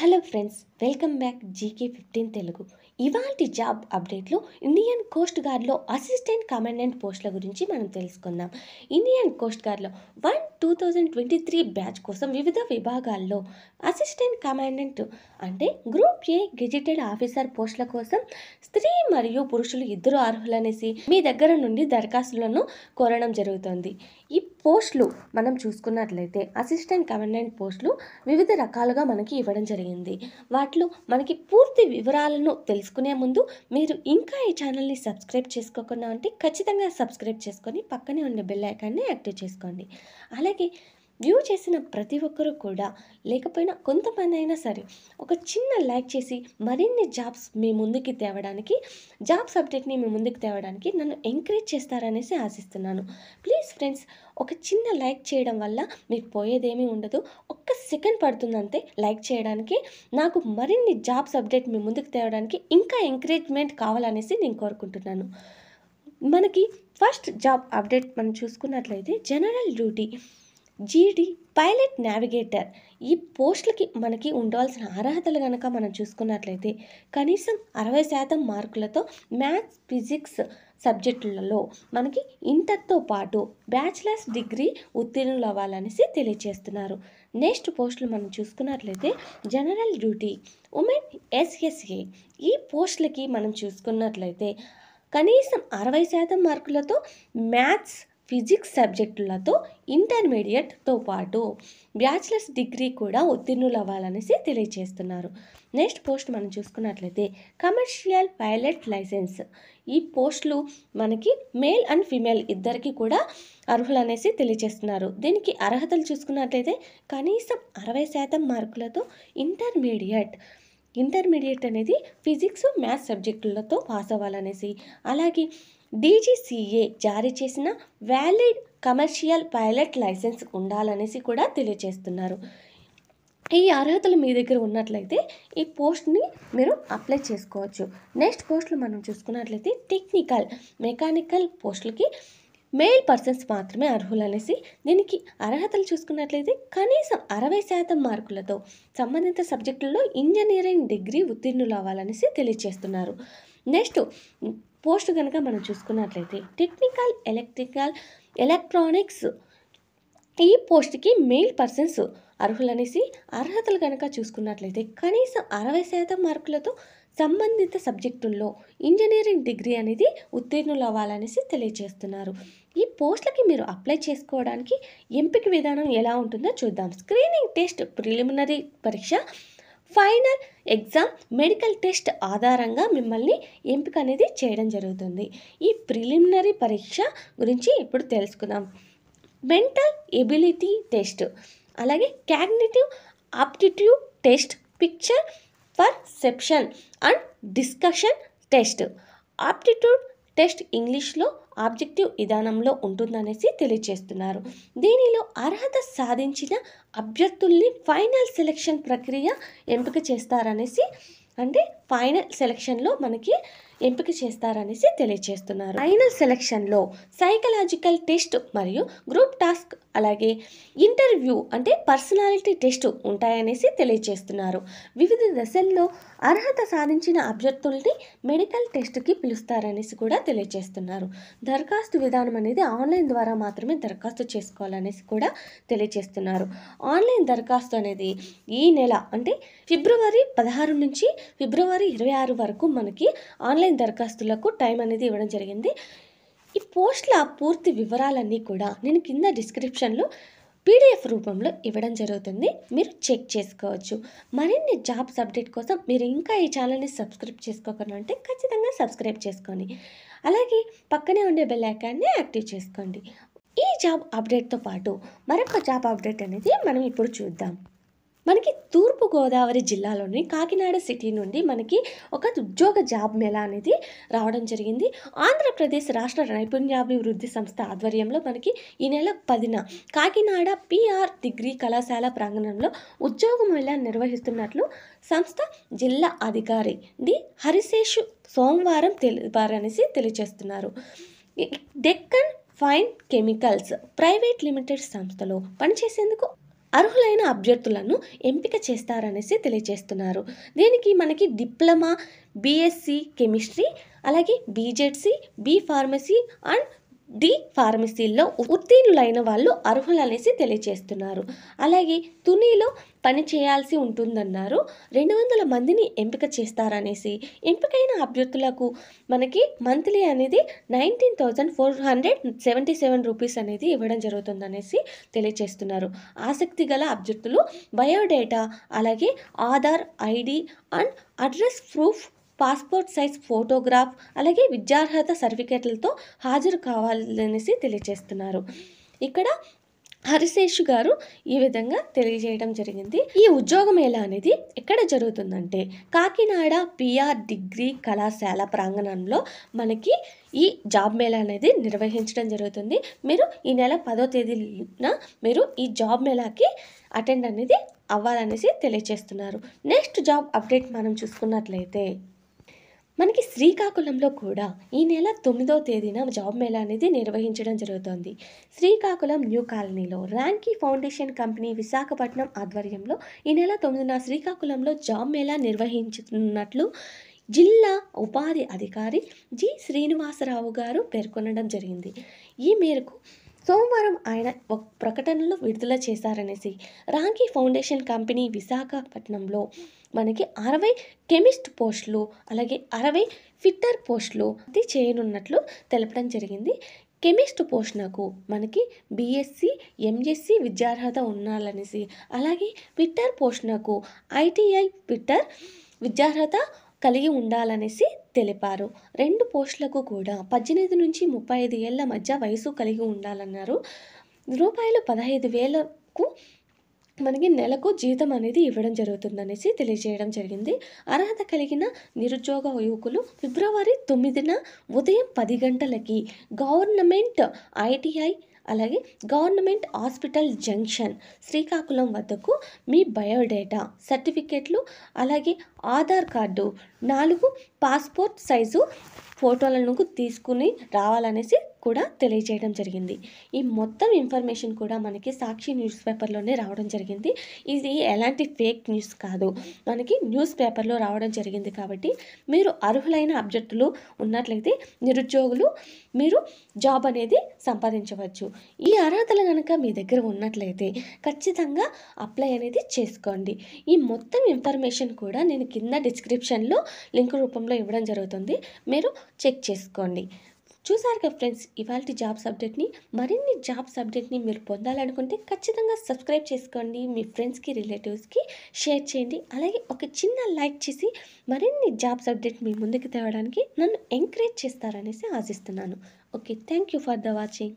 Hello friends welcome back GK fifteen Telugu. ఇవాల్టి job అప్డేట్లో Indian coast గార్డ్లో assistant commandant పోస్టుల గురించి మనం తెలుసుకుందాం. Indian coast గార్డ్లో one two thousand twenty three batch కోసం వివిధ విభాగాల్లో అసిస్టెంట్ కమాండెంట్ అంటే గ్రూప్ ఏ గెజిటెడ్ ఆఫీసర్ పోస్టుల కోసం స్త్రీ మరియు పురుషులు ఇద్దరు అర్హులనేసి మీ దగ్గర నుండి దరఖాస్తులను కోరడం జరుగుతుంది. ఈ పోస్టులు మనం చూసుకున్నట్లయితే అసిస్టెంట్ కమాండెంట్ పోస్టులు వివిధ రకాలుగా మనకి ఇవ్వడం జరిగింది. వాటిలో మనకి పూర్తి వివరాలను తెలుసుకునే ముందు మీరు ఇంకా ఈ ఛానల్ని సబ్స్క్రైబ్ చేసుకోకుండా ఉంటే ఖచ్చితంగా సబ్స్క్రైబ్ చేసుకొని పక్కనే ఉండే బెల్ ఐకాన్ని యాక్టివ్ చేసుకోండి. అలాగే వ్యూ చేసిన ప్రతి ఒక్కరూ కూడా లేకపోయినా కొంతమంది అయినా సరే ఒక చిన్న లైక్ చేసి మరిన్ని జాబ్స్ మీ ముందుకి తేవడానికి జాబ్స్ అప్డేట్ని మీ ముందుకు తేవడానికి నన్ను ఎంకరేజ్ చేస్తారనేసి ఆశిస్తున్నాను. ప్లీజ్ ఫ్రెండ్స్ ఒక చిన్న లైక్ చేయడం వల్ల మీకు పోయేదేమీ ఉండదు. ఒక్క సెకండ్ పడుతుందంతే లైక్ చేయడానికి. నాకు మరిన్ని జాబ్స్ అప్డేట్ మీ ముందుకు తేవడానికి ఇంకా ఎంకరేజ్మెంట్ కావాలనేసి నేను కోరుకుంటున్నాను. మనకి ఫస్ట్ జాబ్ అప్డేట్ మనం చూసుకున్నట్లయితే general duty. GD pilot navigator. ఈ పోస్టులకి మనకి ఉండాల్సిన అర్హతలు కనుక మనం చూసుకున్నట్లయితే కనీసం అరవై శాతం మార్కులతో మ్యాథ్స్ ఫిజిక్స్ సబ్జెక్టులలో మనకి ఇంటర్తో పాటు బ్యాచిలర్స్ డిగ్రీ ఉత్తీర్ణులు అవ్వాలనేసి తెలియజేస్తున్నారు నెక్స్ట్ పోస్టులు మనం చూసుకున్నట్లయితే జనరల్ డ్యూటీ ఉమెన్ ఎస్ఎస్ఏ. ఈ పోస్టులకి మనం చూసుకున్నట్లయితే కనీసం అరవై శాతం మార్కులతో మ్యాథ్స్ ఫిజిక్స్ సబ్జెక్టులతో ఇంటర్మీడియట్తో పాటు బ్యాచిలర్స్ డిగ్రీ కూడా ఉత్తీర్ణులు అవ్వాలనేసి తెలియజేస్తున్నారు. నెక్స్ట్ పోస్ట్ మనం చూసుకున్నట్లయితే కమర్షియల్ పైలట్ లైసెన్స్. ఈ పోస్టులు మనకి మేల్ అండ్ ఫిమేల్ ఇద్దరికి కూడా అర్హులనేసి తెలియజేస్తున్నారు. దీనికి అర్హతలు చూసుకున్నట్లయితే కనీసం అరవై శాతం మార్కులతో ఇంటర్మీడియట్. ఇంటర్మీడియట్ అనేది ఫిజిక్స్ మ్యాథ్స్ సబ్జెక్టులతో పాస్ అవ్వాలనేసి. అలాగే డీజీసీఏ జారీ చేసిన వ్యాలిడ్ కమర్షియల్ పైలట్ లైసెన్స్ ఉండాలనేసి కూడా తెలియజేస్తున్నారు. ఈ అర్హతలు మీ దగ్గర ఉన్నట్లయితే ఈ పోస్ట్ని మీరు అప్లై చేసుకోవచ్చు. నెక్స్ట్ పోస్టులు మనం చూసుకున్నట్లయితే టెక్నికల్ మెకానికల్ పోస్టులకి మేల్ పర్సన్స్ మాత్రమే అర్హులు అనేసి దీనికి అర్హతలు చూసుకున్నట్లయితే కనీసం అరవై శాతం మార్కులతో సంబంధిత సబ్జెక్టుల్లో ఇంజనీరింగ్ డిగ్రీ ఉత్తీర్ణులు అవ్వాలనేసి తెలియజేస్తున్నారు. నెక్స్ట్ పోస్ట్ కనుక మనం చూసుకున్నట్లయితే టెక్నికల్ ఎలక్ట్రికల్ ఎలక్ట్రానిక్స్ ఈ పోస్ట్కి మెయిల్ పర్సన్స్ అర్హులనేసి అర్హతలు కనుక చూసుకున్నట్లయితే కనీసం అరవై శాతం మార్కులతో సంబంధిత సబ్జెక్టుల్లో ఇంజనీరింగ్ డిగ్రీ అనేది ఉత్తీర్ణులు అవ్వాలనేసి తెలియజేస్తున్నారు. ఈ పోస్టులకి మీరు అప్లై చేసుకోవడానికి ఎంపిక విధానం ఎలా ఉంటుందో చూద్దాం. స్క్రీనింగ్ టెస్ట్ ప్రిలిమినరీ పరీక్ష ఫైనల్ ఎగ్జామ్ మెడికల్ టెస్ట్ ఆధారంగా మిమ్మల్ని ఎంపిక అనేది చేయడం జరుగుతుంది. ఈ ప్రిలిమినరీ పరీక్ష గురించి ఇప్పుడు తెలుసుకుందాం. మెంటల్ ఎబిలిటీ టెస్ట్ అలాగే cognitive aptitude test picture perception and discussion test. Aptitude test ఇంగ్లీష్లో ఆబ్జెక్టివ్ విధానంలో ఉంటుందనేసి తెలియజేస్తున్నారు. దీనిలో అర్హత సాధించిన అభ్యర్థుల్ని ఫైనల్ సెలక్షన్ ప్రక్రియ ఎంపిక చేస్తారనేసి అంటే ఫైనల్ సెలక్షన్లో మనకి ఎంపిక చేస్తారనేసి తెలియజేస్తున్నారు. ఫైనల్ సెలక్షన్లో సైకలాజికల్ టెస్ట్ మరియు గ్రూప్ టాస్క్ అలాగే ఇంటర్వ్యూ అంటే పర్సనాలిటీ టెస్ట్ ఉంటాయనేసి తెలియజేస్తున్నారు. వివిధ దశల్లో అర్హత సాధించిన అభ్యర్థుల్ని మెడికల్ టెస్ట్కి పిలుస్తారనేసి కూడా తెలియజేస్తున్నారు. దరఖాస్తు విధానం అనేది ఆన్లైన్ ద్వారా మాత్రమే దరఖాస్తు చేసుకోవాలనేసి కూడా తెలియజేస్తున్నారు. ఆన్లైన్ దరఖాస్తు అనేది ఈ నెల అంటే ఫిబ్రవరి పదహారు నుంచి ఫిబ్రవరి ఇరవై ఆరు వరకు మనకి ఆన్లైన్ దరఖాస్తులకు టైం అనేది ఇవ్వడం జరిగింది. ఈ పోస్ట్ల పూర్తి వివరాలన్నీ కూడా నేను కింద డిస్క్రిప్షన్లో పీడిఎఫ్ రూపంలో ఇవ్వడం జరుగుతుంది. మీరు చెక్ చేసుకోవచ్చు. మరిన్ని జాబ్స్ అప్డేట్ కోసం మీరు ఇంకా ఈ ఛానల్ని సబ్స్క్రైబ్ చేసుకోకుండా ఉంటే ఖచ్చితంగా సబ్స్క్రైబ్ చేసుకోండి అలాగే పక్కనే ఉండే బెల్ ఐకాన్ని యాక్టివ్ చేసుకోండి. ఈ జాబ్ అప్డేట్తో పాటు మరొక జాబ్ అప్డేట్ అనేది మనం ఇప్పుడు చూద్దాం. మనకి తూర్పు గోదావరి జిల్లాలోని కాకినాడ సిటీ నుండి మనకి ఒక ఉద్యోగ జాబ్ మేళా అనేది రావడం జరిగింది. ఆంధ్రప్రదేశ్ రాష్ట్ర నైపుణ్యాభివృద్ధి సంస్థ ఆధ్వర్యంలో మనకి ఈ నెల పదిన కాకినాడ పిఆర్ డిగ్రీ కళాశాల ప్రాంగణంలో ఉద్యోగ మేళా నిర్వహిస్తున్నట్లు సంస్థ జిల్లా అధికారి డి. హరిశేషు సోమవారం తెలిపారనేసి తెలియజేస్తున్నారు. Deccan fine chemicals private limited సంస్థలో పనిచేసేందుకు అర్హులైన అభ్యర్థులను ఎంపిక చేస్తారనేసి తెలియజేస్తున్నారు. దీనికి మనకి డిప్లొమా బీఎస్సీ కెమిస్ట్రీ అలాగే BZC B pharmacy and D ఫార్మసీల్లో ఉత్తీర్ణులైన వాళ్ళు అర్హులనేసి తెలియజేస్తున్నారు అలాగే తునిలో పని చేయాల్సి ఉంటుందన్నారు. రెండు వందల మందిని ఎంపిక చేస్తారనేసి ఎంపికైన అభ్యర్థులకు మనకి మంత్లీ అనేది nineteen thousand four hundred seventy seven rupees అనేది ఇవ్వడం జరుగుతుందనేసి తెలియజేస్తున్నారు ఆసక్తి గల అభ్యర్థులు బయోడేటా అలాగే Aadhaar ID and address proof passport size photograph అలాగే విద్యార్హత సర్టిఫికేట్లతో హాజరు కావాలనేసి తెలియజేస్తున్నారు. ఇక్కడ హరిశేషు గారు ఈ విధంగా తెలియజేయడం జరిగింది. ఈ ఉద్యోగం ఎలా అనేది ఎక్కడ జరుగుతుందంటే కాకినాడ పిఆర్ డిగ్రీ కళాశాల ప్రాంగణంలో మనకి ఈ జాబ్ మేళా అనేది నిర్వహించడం జరుగుతుంది. మీరు ఈ నెల పదో తేదీన మీరు ఈ జాబ్ మేళాకి అటెండ్ అనేది అవ్వాలనేసి తెలియజేస్తున్నారు. నెక్స్ట్ జాబ్ అప్డేట్ మనం చూసుకున్నట్లయితే మనకి శ్రీకాకుళంలో కూడా ఈ నెల తొమ్మిదో తేదీన జాబ్ మేళా అనేది నిర్వహించడం జరుగుతోంది. శ్రీకాకుళం న్యూ కాలనీలో ర్యాంకీ ఫౌండేషన్ కంపెనీ విశాఖపట్నం ఆధ్వర్యంలో ఈ నెల తొమ్మిదిన శ్రీకాకుళంలో జాబ్ మేళా నిర్వహించుతున్నట్లు జిల్లా ఉపాధి అధికారి జి శ్రీనివాసరావు గారు పేర్కొనడం జరిగింది. ఈ మేరకు సోమవారం ఆయన ఒక ప్రకటనలో విడుదల చేశారనేసి రాంకీ ఫౌండేషన్ కంపెనీ విశాఖపట్నంలో మనకి అరవై కెమిస్ట్ పోస్టులు అలాగే అరవై ఫిట్టర్ పోస్టులు అది చేయనున్నట్లు తెలపడం జరిగింది. కెమిస్ట్ పోషణకు మనకి బీఎస్సీ ఎంఎస్సి విద్యార్హత ఉండాలనేసి అలాగే ఫిట్టర్ పోషణకు ఐటీఐ ఫిట్టర్ విద్యార్హత కలిగి ఉండాలనేసి తెలిపారు. రెండు పోస్టులకు కూడా పద్దెనిమిది నుంచి ముప్పై ఐదు ఏళ్ళ మధ్య వయసు కలిగి ఉండాలన్నారు. రూపాయలు పదహైదు వేలకు మనకి నెలకు జీతం అనేది ఇవ్వడం జరుగుతుందనేసి తెలియజేయడం జరిగింది. అర్హత కలిగిన నిరుద్యోగ యువకులు ఫిబ్రవరి తొమ్మిదిన ఉదయం పది గంటలకి గవర్నమెంట్ ఐటీఐ అలాగే గవర్నమెంట్ హాస్పిటల్ జంక్షన్ శ్రీకాకుళం వద్దకు మీ బయోడేటా సర్టిఫికెట్లు అలాగే ఆధార్ కార్డు నాలుగు పాస్పోర్ట్ సైజు ఫోటోలను తీసుకుని రావాలనేసి కూడా తెలియజేయడం జరిగింది. ఈ మొత్తం ఇన్ఫర్మేషన్ కూడా మనకి సాక్షి న్యూస్ పేపర్లోనే రావడం జరిగింది. ఇది ఎలాంటి ఫేక్ న్యూస్ కాదు. మనకి న్యూస్ పేపర్లో రావడం జరిగింది కాబట్టి మీరు అర్హులైన అభ్యర్థులు ఉన్నట్లయితే నిరుద్యోగులు మీరు జాబ్ అనేది సంపాదించవచ్చు. ఈ అర్హతలు కనుక మీ దగ్గర ఉన్నట్లయితే ఖచ్చితంగా అప్లై అనేది చేసుకోండి. ఈ మొత్తం ఇన్ఫర్మేషన్ కూడా నేను కింద డిస్క్రిప్షన్లో లింక్ రూపంలో ఇవ్వడం జరుగుతుంది. మీరు చెక్ చేసుకోండి. చూసారు కదా ఫ్రెండ్స్ ఇవాళ జాబ్స్ అప్డేట్ని మరిన్ని జాబ్స్ అప్డేట్ని మీరు పొందాలనుకుంటే ఖచ్చితంగా సబ్స్క్రైబ్ చేసుకోండి. మీ ఫ్రెండ్స్కి రిలేటివ్స్కి షేర్ చేయండి. అలాగే ఒక చిన్న లైక్ చేసి మరిన్ని జాబ్స్ అప్డేట్ మీ ముందుకు తేవడానికి నన్ను ఎంకరేజ్ చేస్తారనేసి ఆశిస్తున్నాను. Okay thank you for the watching.